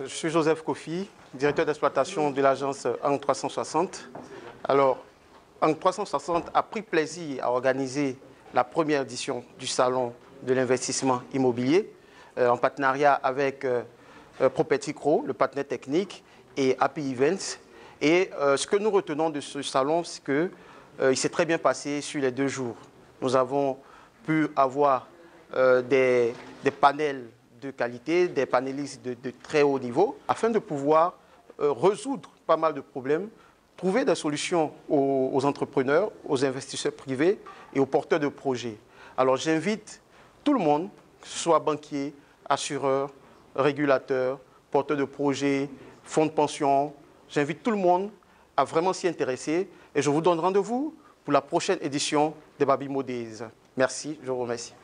je suis Joseph Kofi, directeur d'exploitation de l'agence Ang 360. Alors, Ang 360 a pris plaisir à organiser la première édition du Salon de l'investissement immobilier euh, en partenariat avec euh, euh, Property Pro, le partenaire technique, et Happy Events. Et ce que nous retenons de ce salon, c'est qu'il s'est très bien passé sur les deux jours. Nous avons pu avoir des, panels de qualité, des panélistes de, très haut niveau, afin de pouvoir résoudre pas mal de problèmes, trouver des solutions aux, entrepreneurs, aux investisseurs privés et aux porteurs de projets. Alors j'invite tout le monde, que ce soit banquier, assureur, régulateur, porteur de projets, fonds de pension. J'invite tout le monde à vraiment s'y intéresser et je vous donne rendez-vous pour la prochaine édition des Baby Modiz. Merci, je vous remercie.